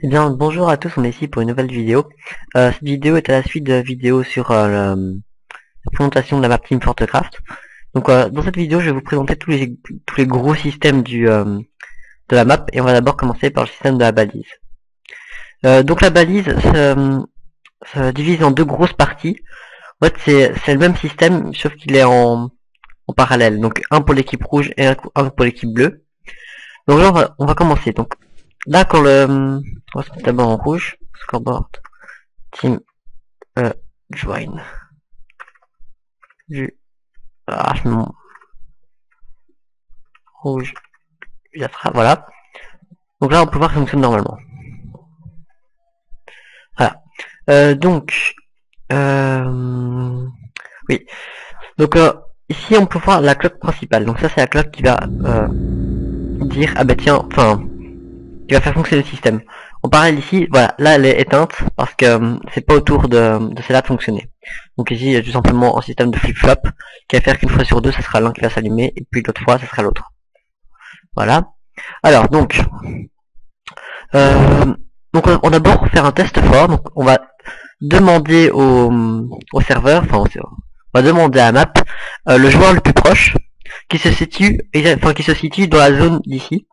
Eh bien, bonjour à tous, on est ici pour une nouvelle vidéo. Euh, cette vidéo est à la suite de la vidéo sur euh, la présentation de la map Team Fortcraft. Donc, euh, dans cette vidéo, je vais vous présenter tous les, gros systèmes euh, de la map, et on va d'abord commencer par le système de la balise. Euh, donc, la balise se, se divise en deux grosses parties. En fait, c'est le même système, sauf qu'il est en, en parallèle. Donc, un pour l'équipe rouge et un un pour l'équipe bleue. Donc là, on va, on va commencer. Donc, là, quand le... On va se mettre d'abord en rouge. Scoreboard. Team. Euh, join. Du... Ah, me... Rouge. Voilà. Donc là, on peut voir que ça fonctionne normalement. Voilà. Euh, donc... Euh... Oui. Donc, euh, ici, on peut voir la cloque principale. Donc ça, c'est la cloque qui va... Euh, dire ah bah tiens enfin qui va faire fonctionner le système. En parallèle ici voilà là elle est éteinte parce que euh, c'est pas autour de, de celle-là de fonctionner. Donc ici il y a tout simplement un système de flip-flop qui va faire qu'une fois sur deux ce sera l'un qui va s'allumer et puis l'autre fois ce sera l'autre. Voilà. Alors donc euh, donc on, va d'abord faire un test fort donc on va demander au, au serveur enfin on va demander à map euh, le joueur le plus proche qui se situe, enfin qui se situe dans la zone d'ici,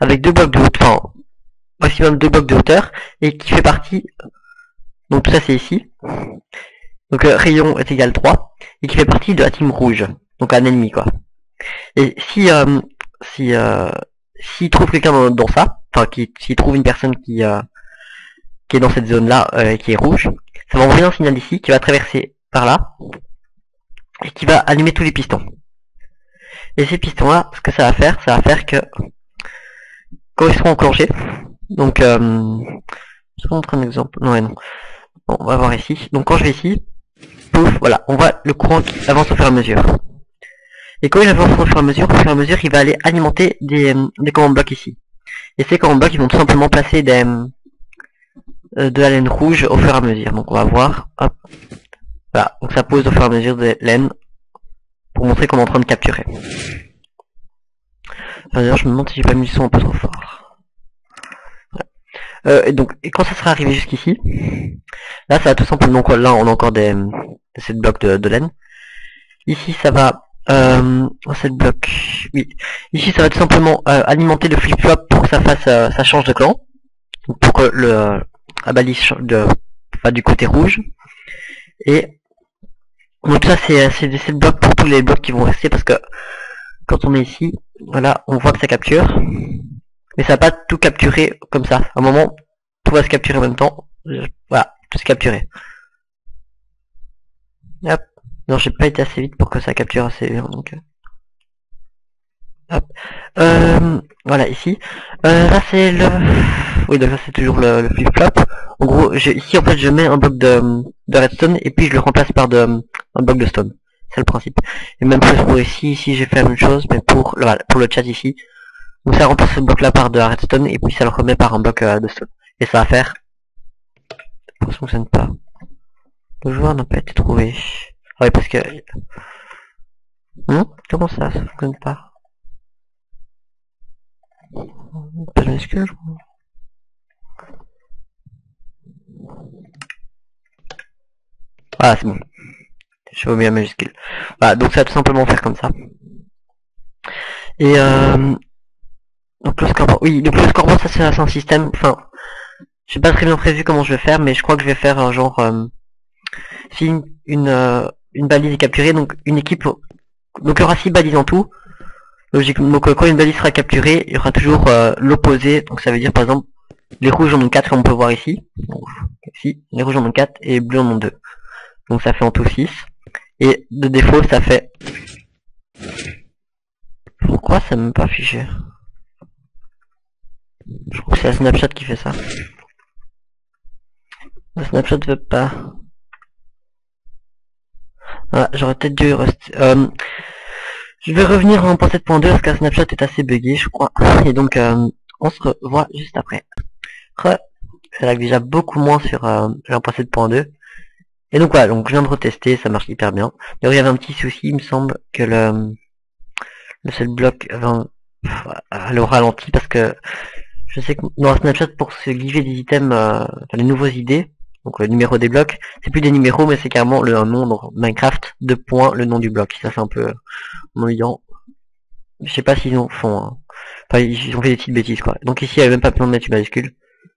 avec deux blocs de hauteur, enfin maximum deux blocs de hauteur, et qui fait partie, donc ça c'est ici, donc euh, rayon est égal 3, et qui fait partie de la team rouge, donc un ennemi quoi. Et si euh, si euh, s'il trouve quelqu'un dans, dans ça, enfin s'il trouve une personne qui euh, qui est dans cette zone là, euh, qui est rouge, ça va envoyer un signal ici qui va traverser par là, et qui va allumer tous les pistons. Et ces pistons-là, ce que ça va faire, ça va faire que ils seront enclenchés, donc euh, je vous montrer un exemple. Non, non. On va voir ici. Donc quand je vais ici, pouf, voilà, on voit le courant qui avance au fur et à mesure. Et quand il avance au fur et à mesure, au fur et à mesure, il va aller alimenter des, euh, des commandes blocs ici. Et ces commandes blocs, ils vont tout simplement placer des euh, de la laine rouge au fur et à mesure. Donc on va voir. Hop. Voilà, donc ça pose au fur et à mesure des laines pour montrer qu'on est en train de capturer. Enfin, D'ailleurs, je me demande si j'ai pas mis le son un peu trop fort. Euh, et donc, et quand ça sera arrivé jusqu'ici, là, ça va tout simplement, quoi, là, on a encore des, des sept blocs de, de laine. Ici, ça va, euh, 7 blocs, oui. Ici, ça va tout simplement euh, alimenter le flip-flop pour que ça fasse, euh, ça change de clan. Pour que le, la balise change de, va du côté rouge. Et, donc ça, c'est, c'est des 7 blocs pour tous les blocs qui vont rester parce que, quand on est ici, voilà, on voit que ça capture. Mais ça va pas tout capturer comme ça. À un moment, tout va se capturer en même temps. Voilà, tout se capturer. Hop. Non, j'ai pas été assez vite pour que ça capture assez bien, donc... euh. Hop. Euh, voilà, ici. Euh, là, c'est le... Oui, donc là, c'est toujours le, flip-flop. En gros, ici, en fait, je mets un bloc de, redstone et puis je le remplace par un bloc de stone. C'est le principe. Et même chose pour ici, ici j'ai fait la même chose, mais pour pour le chat ici. Donc ça remplace ce bloc là par de la redstone et puis ça le remet par un bloc euh, de stone. Et ça va faire... Ça fonctionne pas. Le joueur n'a pas été trouvé. Ah oui parce que... Hum Comment ça, ça fonctionne pas? Minuscule ou- Voilà, c'est bon. Je vais mis majuscule. Voilà, donc ça va tout simplement faire comme ça. Et euh, donc le scoreboard, oui, donc le scoreboard ça c'est un système, enfin, j'ai pas très bien prévu comment je vais faire, mais je crois que je vais faire un genre, euh, si une, une, euh, une balise est capturée, donc une équipe, donc il y aura 6 balises en tout, logiquement, donc euh, quand une balise sera capturée, il y aura toujours euh, l'opposé, donc ça veut dire par exemple, les rouges en ont 4 comme on peut voir ici, donc, ici, les rouges en ont 4 et les bleus en ont 2, donc ça fait en tout 6, et de défaut ça fait pourquoi ça m'a pas affiché Je crois que c'est la Snapchat qui fait ça. La Snapchat veut pas. Ah, j'aurais peut-être dû rester... Euh, je vais revenir en 1.7.2 parce que la Snapchat est assez buggée, je crois. Et donc, euh, on se revoit juste après. Ça lag déjà beaucoup moins sur euh, 1.7.2. Et donc voilà, donc je viens de retester, ça marche hyper bien. D'ailleurs, il y avait un petit souci, il me semble que le, le seul bloc un- pff, le ralenti parce que je sais que dans Snapchat pour se giver des items, euh, enfin, les nouveaux idées, donc le numéro des blocs, c'est plus des numéros mais c'est carrément le un nom dans Minecraft, deux points, le nom du bloc. Ça c'est un peu ennuyant. Je sais pas s'ils en font. Hein. Enfin ils ont fait des petites bêtises quoi. Donc ici il n'y avait même pas besoin de mettre une majuscule.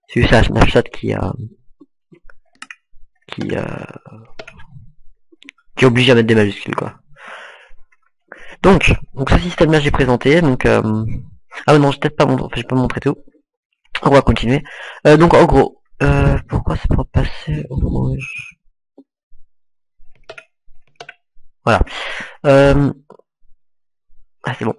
C'est juste Snapchat qui a qui euh, qui oblige à mettre des majuscules quoi. Donc, donc ce système là j'ai présenté, donc euh... ah non, je peut-être pas montré, enfin, j'ai pas montré tout. On va continuer. Euh, donc en gros, euh, pourquoi c'est pas passer au rouge? Voilà. Euh... Ah c'est bon.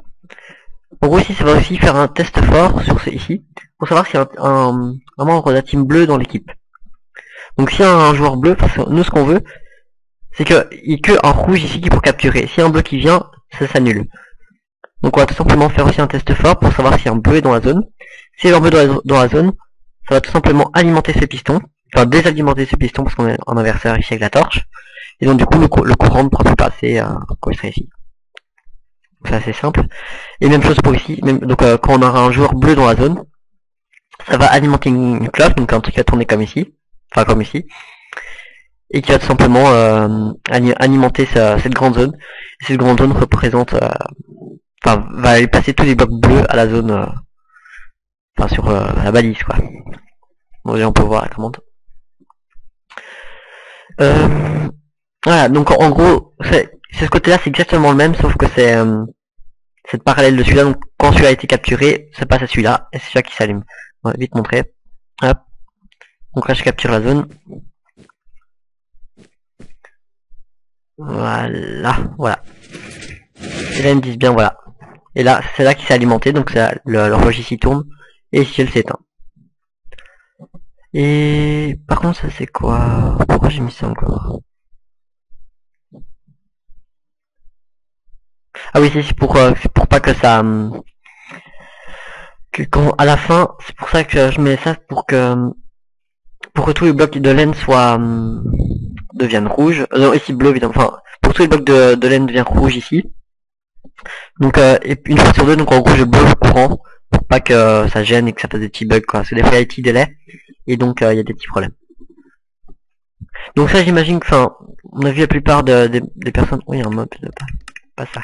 En gros ici ça va aussi faire un test fort sur ce ici, pour savoir s'il y a un, un, membre de la team bleue dans l'équipe. Donc a un joueur bleu, nous ce qu'on veut, c'est qu'il n'y ait que un rouge ici qui pour capturer. Si un bleu qui vient, ça s'annule. Donc on va tout simplement faire aussi un test fort pour savoir si un bleu est dans la zone. Si un bleu dans la zone, ça va tout simplement alimenter ce piston, enfin désalimenter ce piston parce qu'on est en inverseur ici avec la torche. Et donc du coup le, courant ne pourra plus passer euh, quand il sera ici. C'est assez simple. Et même chose pour ici, donc euh, quand on aura un joueur bleu dans la zone, ça va alimenter une, cloche, donc un truc qui va tourner comme ici, enfin comme ici, et qui va tout simplement euh, alimenter cette grande zone. Et cette grande zone représente, euh, enfin va aller passer tous les blocs bleus à la zone, euh, enfin sur la balise quoi. Bon, on peut voir la commande. voilà, donc en gros, c'est ce côté-là, c'est exactement le même, sauf que c'est cette parallèle de celui-là. Donc quand celui-là a été capturé, ça passe à celui-là, et c'est celui-là qui s'allume. On va vite montrer. Hop. Donc là, je capture la zone. Voilà, voilà. Et là, ils me disent bien, voilà. Et là, c'est là qui s'est alimenté, donc ça, le, ici tourne, et ici elle s'éteint. Et par contre, ça c'est quoi? Pourquoi j'ai mis ça encore? Ah oui, c'est pour, euh, pour pas que ça... Hum, que quand, à la fin, c'est pour ça que je mets ça, pour que... Pour que tous les blocs de laine soient... Hum, deviennent rouges. Euh, non, ici bleu évidemment. Enfin, pour tous les blocs de, laine devient rouge ici. Donc euh, et une fois sur deux, donc en gros je bleu le courant pour pas que ça gêne et que ça fasse des petits bugs quoi. Parce que des fois il y a des petits délais et donc euh, il y a des petits problèmes. Donc ça j'imagine que enfin on a vu la plupart de, des personnes. Oui un mob pas, pas ça.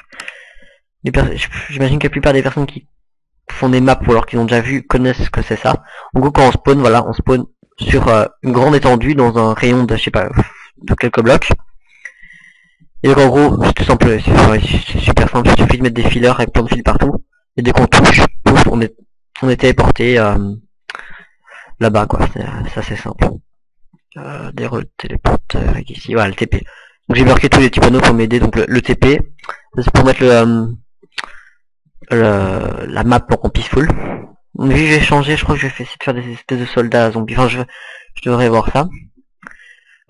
J'imagine que la plupart des personnes qui font des maps ou alors qu'ils ont déjà vu connaissent que c'est ça. En gros quand on spawn, voilà, on spawn sur une grande étendue dans un rayon de je sais pas de quelques blocs. Et donc en gros, c'est tout simple, c'est super simple, il suffit de mettre des fileurs avec plein de fils partout. Et dès qu'on touche, on est on est téléporté euh, là-bas quoi, c'est assez simple. Euh, des téléporteurs ici, voilà le TP. Donc j'ai marqué tous les petits panneaux pour m'aider, donc le, TP, c'est pour mettre euh, le, la map pour qu'on peaceful. Donc vu j'ai changé, je crois que je vais essayer de faire des espèces de soldats zombies, enfin je, je devrais voir ça.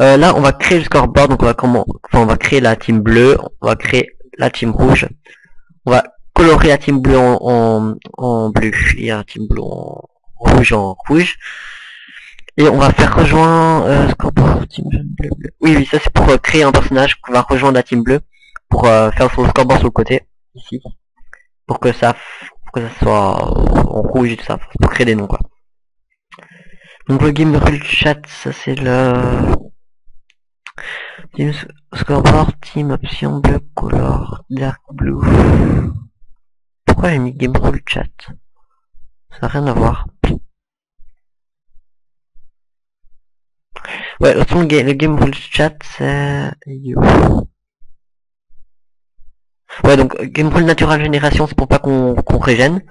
Euh, là, on va créer le scoreboard, donc on va comment, enfin, on va créer la team bleue, on va créer la team rouge, on va colorer la team bleue en, en, bleu et la team bleue en rouge en rouge. Et on va faire rejoindre euh, scoreboard team bleu, Oui, oui, ça c'est pour euh, créer un personnage qu'on va rejoindre la team bleue pour euh, faire son scoreboard sur le côté ici, pour que ça, que ça soit en rouge et tout ça, pour créer des noms quoi. Donc le game rule chat, ça c'est le Team scoreboard, team option bleu color, dark blue. Pourquoi j'ai mis game rule chat? Ça n'a rien à voir. Ouais, le, le game rule chat c'est. Ouais, donc game rule natural génération, c'est pour pas qu'on qu'on régène.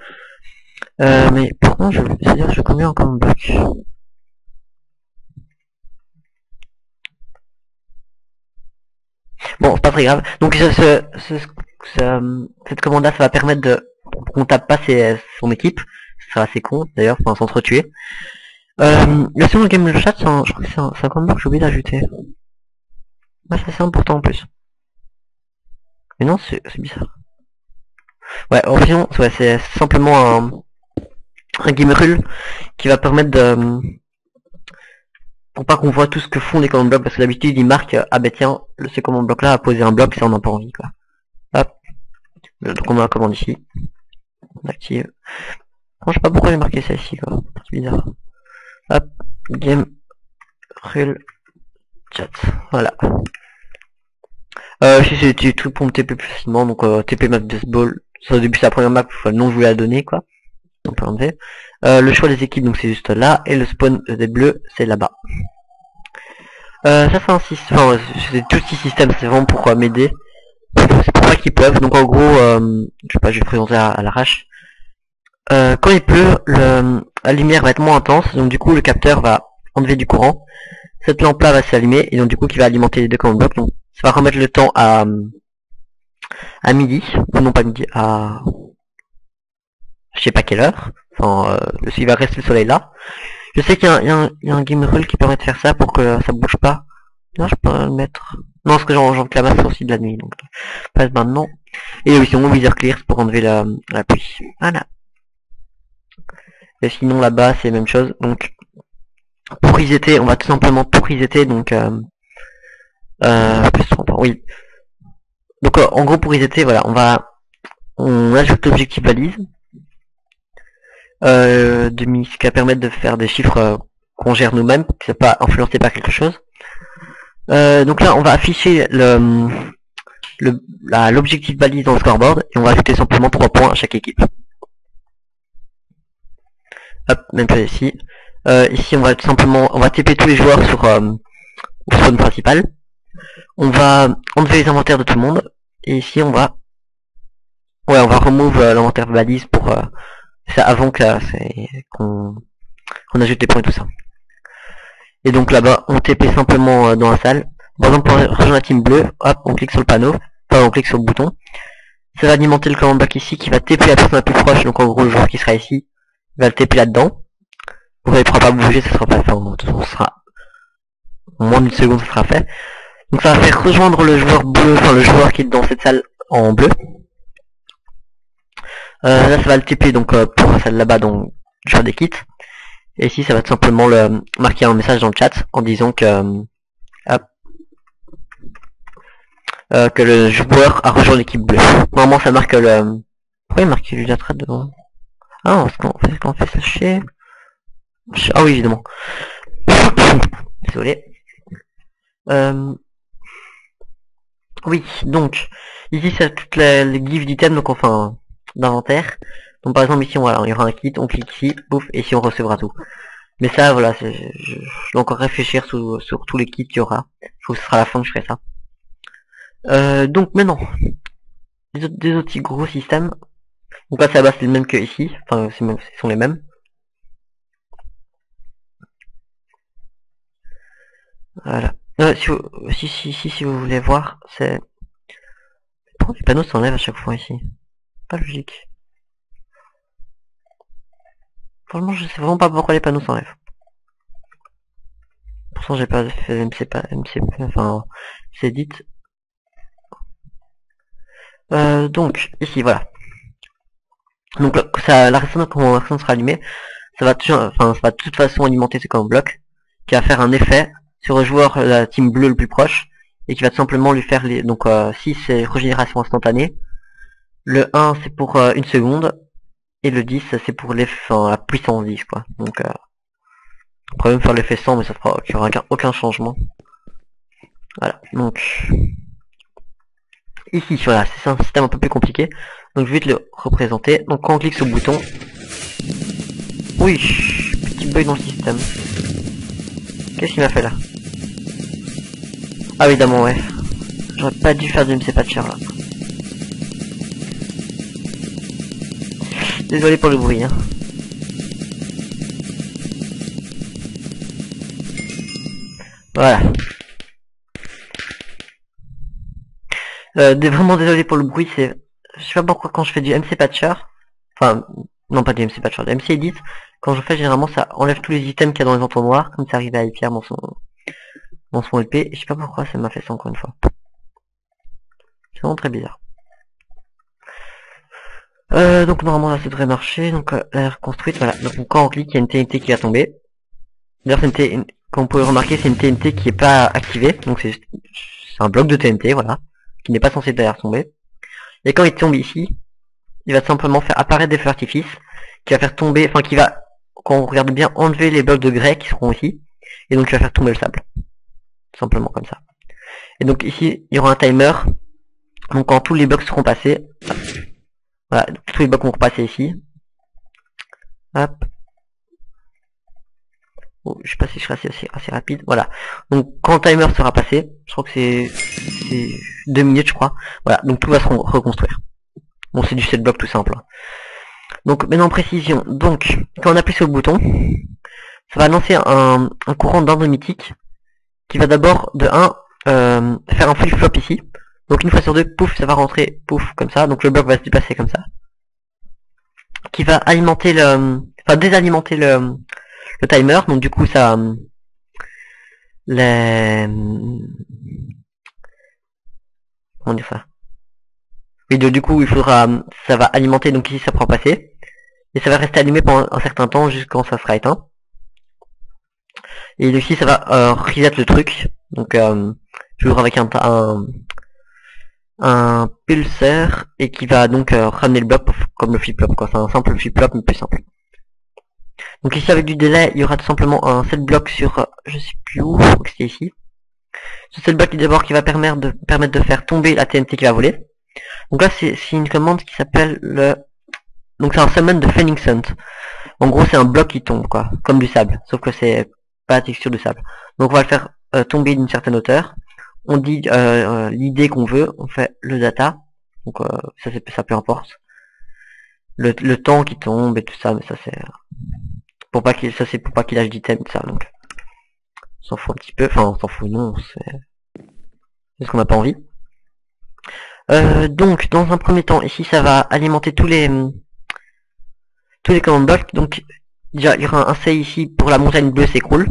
Euh, mais pourquoi je, c'est-à-dire je combien encore un bloc Bon, c'est pas très grave. Donc ce, ce, ce, cette commande-là, ça va permettre de qu'on tape pas ses, son équipe. Ce sera assez con, d'ailleurs, pour s'entretuer. Euh, le second game chat, je crois que c'est un, un que j'ai oublié d'ajouter. Bah, c'est important en plus. Mais non, c'est bizarre. Ouais, en ouais, c'est simplement un, un game rule qui va permettre de, pour pas qu'on voit tout ce que font les command blocs, parce que d'habitude ils marquent ah ben tiens, ce command bloc là a posé un bloc, ça on n'a pas envie quoi. Hop. Donc on met la commande ici. On active. je sais pas pourquoi j'ai marqué ça ici, quoi. C'est bizarre. Hop, game, rule, chat. Voilà. Euh, si des trucs pour me TP plus facilement, donc euh, TP map baseball. Ça, au début c'est la première map, enfin, non je voulais la donner, quoi. On peut enlever. Euh, le choix des équipes, donc c'est juste là, et le spawn des bleus, c'est là-bas. Euh, ça c'est un système, enfin, c'est tout ce système, c'est vraiment pour m'aider. C'est pour ça qu'ils peuvent, donc en gros, euh, je sais pas, je vais présenter à, l'arrache. Euh, quand il pleut, le, la lumière va être moins intense, donc du coup le capteur va enlever du courant. Cette lampe là va s'allumer, et donc du coup qui va alimenter les deux command blocs, donc ça va remettre le temps à, à midi, non pas midi, à je sais pas quelle heure, enfin euh, il va rester le soleil là. Je sais qu'il y, y, a un game rule qui permet de faire ça pour que ça bouge pas. Non, je peux le mettre. Non, parce que j'en la masse aussi de la nuit, donc passe maintenant. Et oui, sinon viseur clear pour enlever la, la pluie. Voilà. Et sinon là-bas c'est la même chose. Donc pour resetter, on va tout simplement tout resetter, donc euh, euh, plus oui. Donc euh, en gros pour resetter, voilà, on va on ajoute l'objectif valise euh, demi, ce qui va permettre de faire des chiffres euh, qu'on gère nous-mêmes, qui ne pas influencé par quelque chose. Euh, donc là, on va afficher le l'objectif balise dans le scoreboard et on va ajouter simplement 3 points à chaque équipe. Hop, même chose ici. Euh, ici, on va tout simplement, on va TP tous les joueurs sur euh, le spawn principal. On va enlever les inventaires de tout le monde. Et ici, on va, ouais, on va remove l'inventaire balise pour c'est avant que qu'on on ajoute les points et tout ça. Et donc là-bas, on TP simplement euh, dans la salle. Par exemple, pour rejoindre la team bleue, hop, on clique sur le panneau, enfin on clique sur le bouton. Ça va alimenter le command back ici qui va TP la personne la plus proche, donc en gros le joueur qui sera ici, va le TP là-dedans. Vous ne pourra pas bouger, ça sera pas fait, en sera en moins d'une seconde, ça sera fait. Donc ça va faire rejoindre le joueur bleu, enfin le joueur qui est dans cette salle en bleu. Euh, là, ça va le TP donc euh, pour celle là-bas, donc choix des kits. Et ici, ça va tout simplement le marquer un message dans le chat en disant que euh, que le joueur a rejoint l'équipe bleue. Normalement, ça marque le. Pourquoi il marque lui trade devant? Ah, parce qu'on fait, qu'on fait ça chez. Ah oui, évidemment. Désolé. Euh... Oui, donc ici c'est toutes les, les gifs d'items, donc enfin d'inventaire. Donc par exemple ici on, voilà, il y aura un kit, on clique ici, bouf, et ici on recevra tout. Mais ça voilà, je, je, dois encore réfléchir sur, sur tous les kits qu'il y aura. Je trouve que ce sera la fin que je ferai ça. Euh, donc maintenant, des autres, des autres gros systèmes. Donc là ça base c'est le même que ici, enfin c'est même, ce sont les mêmes. Voilà. Si, vous, si, si, si, si vous voulez voir, c'est... Pourquoi les panneaux s'enlèvent à chaque fois ici? Pas logique. Franchement, je sais vraiment pas pourquoi les panneaux s'enlèvent. Pourtant, j'ai pas fait MC, pas MC, enfin, c'est dit. Euh, donc, ici, voilà. Donc, ça, la résonance, quand la sera allumée, ça va toujours, enfin, ça va de toute façon alimenter ce comme bloc, qui va faire un effet sur le joueur, la team bleue le plus proche, et qui va tout simplement lui faire les, donc, euh, si c'est régénération instantanée, le 1 c'est pour euh, une seconde. Et le 10 c'est pour l'effet, la puissance 10 quoi. Donc euh, on pourrait même faire l'effet 100 mais ça fera qu'il n'y aura aucun changement. Voilà, donc ici voilà, c'est un système un peu plus compliqué. Donc je vais te le représenter. Donc quand on clique sur le bouton. Oui, petit bug dans le système. Qu'est-ce qu'il m'a fait là? Ah évidemment ouais. J'aurais pas dû faire du MC Patcher là. Désolé pour le bruit. Hein. Voilà. Euh, vraiment désolé pour le bruit, c'est... Je sais pas pourquoi quand je fais du MC Patcher, enfin, non pas du MC Patcher, du MC Edit, quand je fais généralement ça enlève tous les items qu'il y a dans les entonnoirs, comme ça arrive à Pierre dans son, dans son LP, je sais pas pourquoi ça m'a fait ça encore une fois. C'est vraiment très bizarre. Euh, donc normalement là ça devrait marcher, donc euh, la reconstruite, voilà. Donc quand on clique, il y a une TNT qui va tomber. D'ailleurs, comme vous pouvez remarquer, c'est une TNT qui est pas activée, donc c'est un bloc de TNT, voilà, qui n'est pas censé d'ailleurs tomber. Et quand il tombe ici, il va simplement faire apparaître des feux artifices qui va faire tomber, enfin qui va, quand on regarde bien, enlever les blocs de grès qui seront ici, et donc qui va faire tomber le sable. Simplement comme ça. Et donc ici, il y aura un timer. Donc quand tous les blocs seront passés, voilà, tous les blocs vont repasser ici. Hop. Oh, je sais pas si je serai assez, assez, rapide. Voilà. Donc quand le timer sera passé, je crois que c'est deux minutes, je crois. Voilà. Donc tout va se reconstruire. Bon, c'est du set bloc tout simple. Donc maintenant précision. Donc quand on appuie sur le bouton, ça va lancer un, un courant d'ordre mythique qui va d'abord de 1 euh, faire un flip-flop ici. Donc une fois sur deux, pouf, ça va rentrer, pouf, comme ça. Donc le bloc va se déplacer comme ça. Qui va alimenter le, enfin désalimenter le, le timer. Donc du coup ça, les, comment dire ça? Et du coup il faudra, ça va alimenter. Donc ici ça prend passer et ça va rester allumé pendant un certain temps jusqu'à ça sera éteint. Et ici ça va euh, reset le truc. Donc euh, toujours avec un, un, un pulsar et qui va donc euh, ramener le bloc comme le flip-flop quoi. C'est un simple flip-flop mais plus simple. Donc ici avec du délai, il y aura tout simplement un set bloc sur, je sais plus où, je crois que c'est ici. Ce set bloc d'abord qui va permettre de, permettre de faire tomber la TNT qui va voler. Donc là c'est une commande qui s'appelle le... Donc c'est un summon de Phoenix Hunt. En gros c'est un bloc qui tombe quoi, comme du sable, sauf que c'est pas texture de sable. Donc on va le faire euh, tomber d'une certaine hauteur. On dit euh, euh, l'idée qu'on veut, on fait le data. Donc ça c'est ça peu importe. Le, le, temps qui tombe et tout ça, mais ça c'est pour pas qu'il ça c'est pour pas qu'il lâche d'item ça donc on s'en fout un petit peu enfin on s'en fout non c'est ce qu'on n'a pas envie donc dans un premier temps ici ça va alimenter tous les tous les command blocks donc déjà il y aura un C ici pour la montagne bleue s'écroule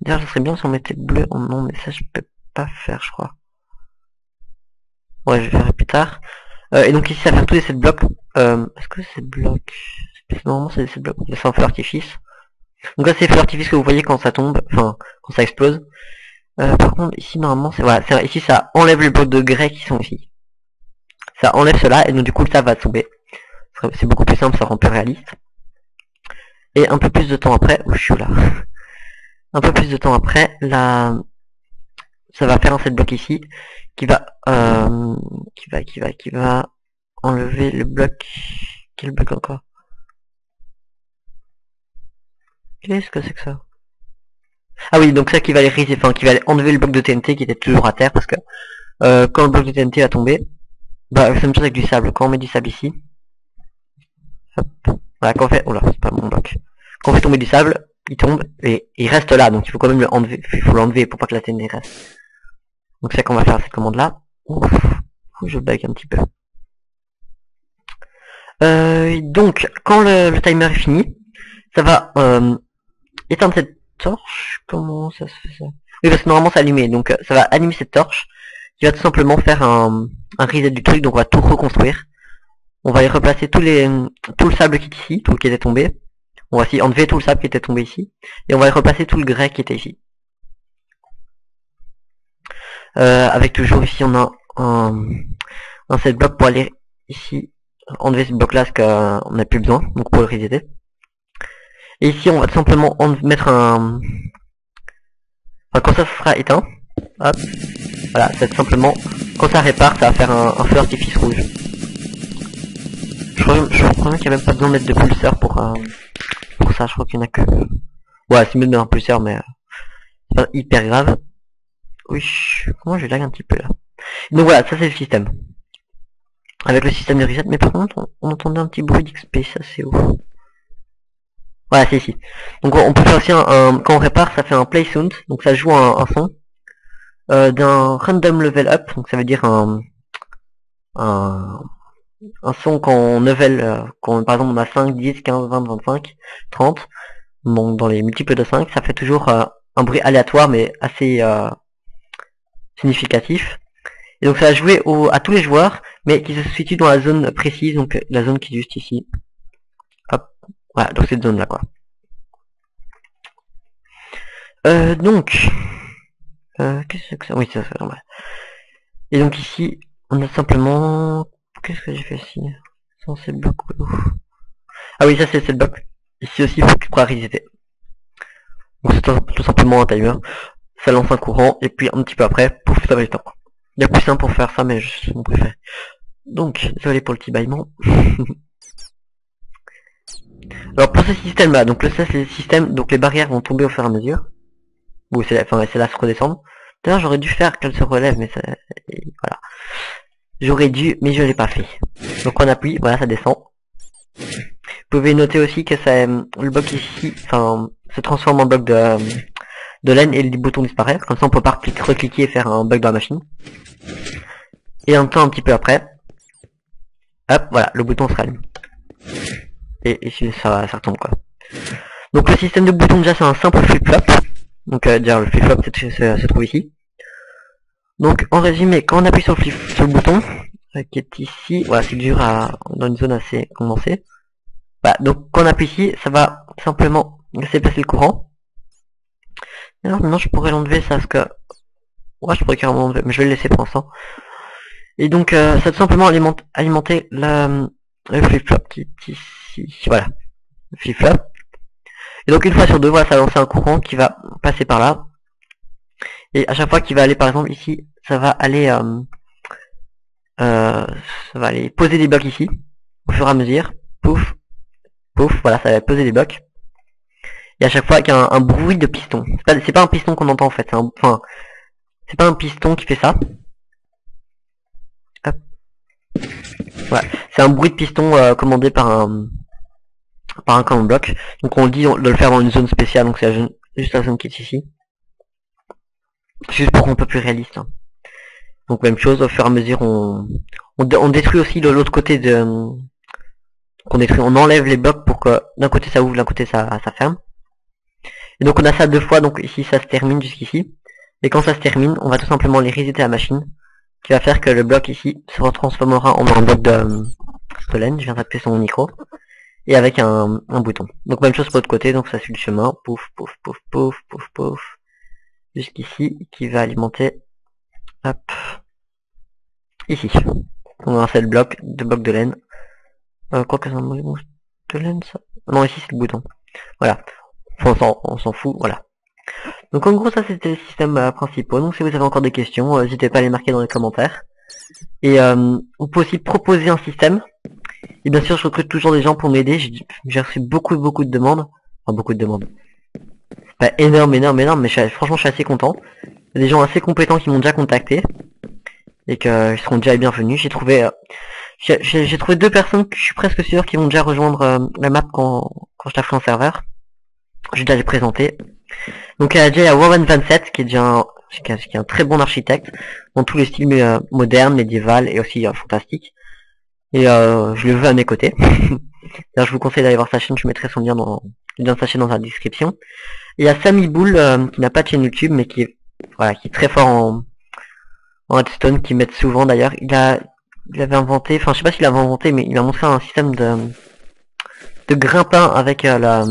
d'ailleurs ça serait bien si on mettait bleu en nom mais ça je peux pas faire je crois ouais je verrai plus tard euh, et donc ici ça va faire tous les 7 blocs euh, est-ce que c'est blocs normalement c'est des 7 blocs c'est un feu artifice donc là c'est l'artifice que vous voyez quand ça tombe, enfin quand ça explose. Euh, par contre ici normalement c'est voilà, ici ça enlève les blocs de grès qui sont ici. Ça enlève cela et donc du coup ça va tomber. C'est beaucoup plus simple, ça rend plus réaliste. Et un peu plus de temps après, où je suis là. un peu plus de temps après, là ça va faire un set bloc ici qui va euh, qui va qui va qui va enlever le bloc quel bloc encore? Qu'est-ce que c'est que ça? Ah oui, donc ça qui va aller enfin qui va aller enlever le bloc de TNT qui était toujours à terre parce que euh, quand le bloc de TNT va tomber, bah ça me chose avec du sable. Quand on met du sable ici, quand on fait, là, c'est pas mon bloc. Quand on fait tomber du sable, il tombe et il reste là, donc il faut quand même l'enlever, il faut l'enlever pour pas que la TNT reste. Donc c'est qu'on va faire cette commande là. Ouf, je bug un petit peu. Euh, donc quand le, le, timer est fini, ça va euh, éteindre cette torche. Comment ça se fait ça? Oui, parce que normalement c'est allumé. Donc euh, ça va allumer cette torche qui va tout simplement faire un, un reset du truc. Donc on va tout reconstruire. On va y replacer tous les, tout le sable qui est ici, tout qui était tombé. On va aussi enlever tout le sable qui était tombé ici. Et on va y replacer tout le grès qui était ici. Euh, avec toujours ici on a un, un set pour aller ici enlever ce bloc là parce qu'on n'a plus besoin donc pour le resetter et ici, on va tout simplement mettre un... Quand ça sera éteint, hop, voilà, c'est simplement, quand ça répare, ça va faire un, feu artifice rouge. Je crois, crois qu'il n'y a même pas besoin de mettre de pulseur pour, euh, pour ça, je crois qu'il n'y en a que... Ouais, c'est mieux de mettre un pulseur, mais... Euh, c'est pas hyper grave. Oui, comment je lag un petit peu là. Donc voilà, ça c'est le système. Avec le système de reset, mais par contre, on, entendait un petit bruit d'XP, ça c'est ouf. Voilà, c'est ici. Donc on peut faire aussi un, quand on répare, ça fait un play sound, donc ça joue un, son euh, d'un random level up, donc ça veut dire un un, son quand on level, euh, quand par exemple on a 5, 10, 15, 20, 25, 30, donc dans les multiples de 5, ça fait toujours euh, un bruit aléatoire mais assez significatif. Et donc ça va jouer au, à tous les joueurs, mais qui se situent dans la zone précise, donc la zone qui est juste ici. Voilà, donc cette zone là quoi. Euh, donc, euh, qu'est-ce que ça? Oui, ça c'est normal. Et donc ici, on a simplement, qu'est-ce que j'ai fait ici bloc Ah oui, ça c'est le bloc. Ici aussi, il faut que resetter. Donc c'est tout simplement un timer. Ça lance un courant, et puis un petit peu après, pouf, ça va le temps. Il y a plus simple pour faire ça, mais je mon préféré. Donc, désolé pour le petit bâillement. Alors pour ce système là, donc le système, donc les barrières vont tomber au fur et à mesure. Ou c'est enfin c'est là se redescendre. D'ailleurs j'aurais dû faire qu'elle se relève, mais ça, voilà. J'aurais dû, mais je l'ai pas fait. Donc on appuie, voilà ça descend. Vous pouvez noter aussi que ça, le bloc ici, enfin, se transforme en bloc de, de laine et le bouton disparaît. Comme ça on peut pas recliquer et faire un bug dans la machine. Et un temps un petit peu après, hop, voilà, le bouton se rallume et ça, ça retombe quoi. Donc le système de boutons déjà c'est un simple flip-flop. Donc euh, dire le flip-flop se, trouve ici. Donc en résumé, quand on appuie sur sur le bouton, euh, qui est ici, voilà, c'est dur à, dans une zone assez condensée. Bah, donc quand on appuie ici, ça va simplement laisser passer le courant. Alors maintenant je pourrais l'enlever ça parce que... Ouais je pourrais carrément l'enlever, mais je vais le laisser pour l'instant. Et donc euh, ça va tout simplement alimenter la, le flip-flop qui est ici, voilà, le flip-flop. Et donc une fois sur deux, voilà, ça va lancer un courant qui va passer par là. Et à chaque fois qu'il va aller, par exemple, ici, ça va aller, euh, euh, ça va aller poser des blocs ici, au fur et à mesure. Pouf, pouf, voilà, ça va poser des blocs. Et à chaque fois qu'il y a un, bruit de piston. C'est pas, pas un piston qu'on entend en fait, c'est enfin, c'est pas un piston qui fait ça. Voilà. C'est un bruit de piston euh, commandé par un par un command block. Donc on dit de le faire dans une zone spéciale, donc c'est juste la zone qui est ici. Juste pour qu'on peut plus réaliste. Hein. Donc même chose, au fur et à mesure on, on, détruit aussi l'autre côté de qu'on détruit, on enlève les blocs pour que d'un côté ça ouvre, d'un côté ça, ça ferme. Et donc on a ça deux fois, donc ici ça se termine jusqu'ici. Et quand ça se termine, on va tout simplement les resetter la machine qui va faire que le bloc ici se retransformera en un bloc de, de laine, je viens d'appuyer sur mon micro, et avec un, un, bouton. Donc même chose pour l'autre côté, donc ça suit le chemin, pouf, pouf, pouf, pouf, pouf, pouf, jusqu'ici, qui va alimenter, hop, ici. On a le bloc, deux blocs de laine. Euh, quoi que un de laine ça Non, ici c'est le bouton. Voilà. on s'en fout, voilà. Donc en gros ça c'était le système euh, principal. Donc si vous avez encore des questions, euh, n'hésitez pas à les marquer dans les commentaires. Et euh, vous pouvez aussi proposer un système. Et bien sûr je recrute toujours des gens pour m'aider. J'ai reçu beaucoup beaucoup de demandes. Enfin beaucoup de demandes. Pas énorme, énorme, énorme, mais franchement je suis assez content. Il y a des gens assez compétents qui m'ont déjà contacté. Et que ils seront déjà bienvenus. J'ai trouvé j'ai trouvé deux personnes que je suis presque sûr qui vont déjà rejoindre la map quand, quand je la ferai en serveur. Je vais déjà les présenter. Donc il y a déjà Warren 27 qui est déjà un, qui est un très bon architecte dans tous les styles euh, modernes, médiéval et aussi euh, fantastique. Et euh, je le veux à mes côtés. D'ailleurs je vous conseille d'aller voir sa chaîne, je mettrai son lien dans, dans sa chaîne dans la description. Il y a Sammy Bull qui n'a pas de chaîne YouTube mais qui est voilà qui est très fort en, en Headstone, qui met souvent d'ailleurs. Il a il avait inventé, enfin je sais pas s'il avait inventé, mais il a montré un système de de grimpin avec la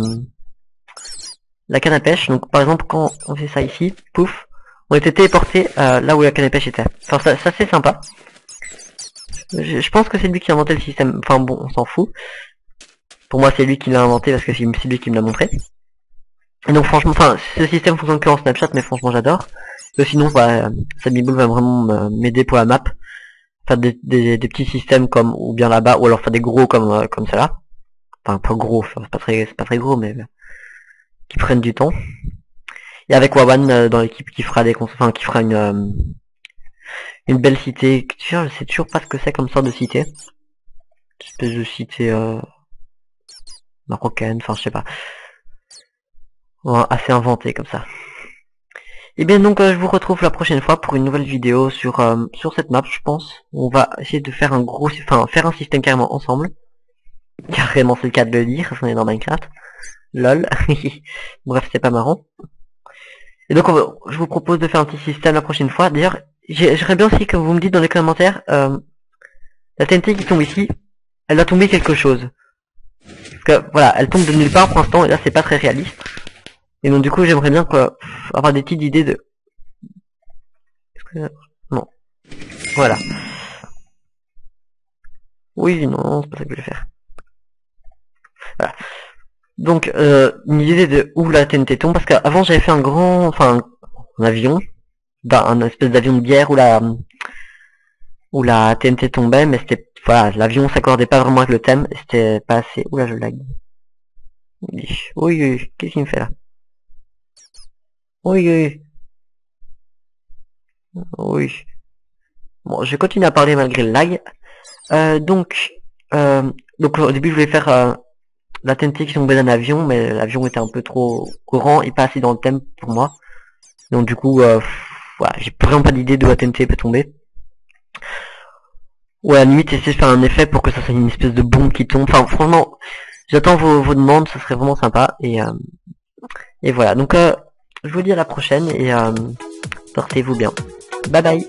la canne à pêche. Donc par exemple quand on fait ça ici, pouf, on était téléporté euh, là où la canne à pêche était. Enfin ça, ça c'est sympa. Je, pense que c'est lui qui a inventé le système. Enfin bon, on s'en fout. Pour moi c'est lui qui l'a inventé parce que c'est lui qui me l'a montré. Et donc franchement, enfin ce système fonctionne que en Snapchat, mais franchement j'adore. Sinon, bah, Sammy Bull va vraiment m'aider pour la map. Faire des, des, petits systèmes comme ou bien là-bas, ou alors faire des gros comme euh, comme là. Enfin pas gros, c'est pas très c'est pas très gros, mais qui prennent du temps. Et avec Wawan euh, dans l'équipe qui fera des enfin qui fera une euh, une belle cité. Je sais toujours pas ce que c'est comme sorte de cité. Une espèce de cité euh, marocaine, enfin je sais pas. Assez inventé comme ça. Et bien donc je vous retrouve la prochaine fois pour une nouvelle vidéo sur sur cette map je pense. On va essayer de faire un gros enfin faire un système carrément ensemble. Carrément c'est le cas de le dire, j'en ai dans Minecraft. Lol. Bref, c'est pas marrant. Et donc, je vous propose de faire un petit système la prochaine fois. D'ailleurs, j'aimerais bien aussi que vous me dites dans les commentaires, euh, la TNT qui tombe ici, elle va tomber quelque chose. Parce que, voilà, elle tombe de nulle part pour l'instant, et là, c'est pas très réaliste. Et donc, du coup, j'aimerais bien quoi, avoir des petites idées de... Non. Voilà. Oui, non, c'est pas ça que je vais faire. Voilà. Donc, euh, une idée de où la TNT tombe, parce qu'avant j'avais fait un grand, enfin, un avion, un espèce d'avion de guerre où la, où la TNT tombait, mais c'était, voilà, l'avion s'accordait pas vraiment avec le thème, c'était pas assez, oula je lag. Oui, oui, qu'est-ce qu'il me fait là? Oui, oui. Oui. Bon, je continue à parler malgré le lag. Euh, donc, euh, donc au début je voulais faire euh, la TNT qui tombait d'un avion, mais l'avion était un peu trop grand et pas assez dans le thème pour moi. Donc du coup, euh, voilà, j'ai vraiment pas d'idée de la TNT peut tomber. Ouais, à la limite, essayer de faire un effet pour que ça soit une espèce de bombe qui tombe. Enfin, franchement, j'attends vos, vos, demandes, ça serait vraiment sympa. Et, euh, et voilà, donc euh, je vous dis à la prochaine et euh, portez-vous bien. Bye bye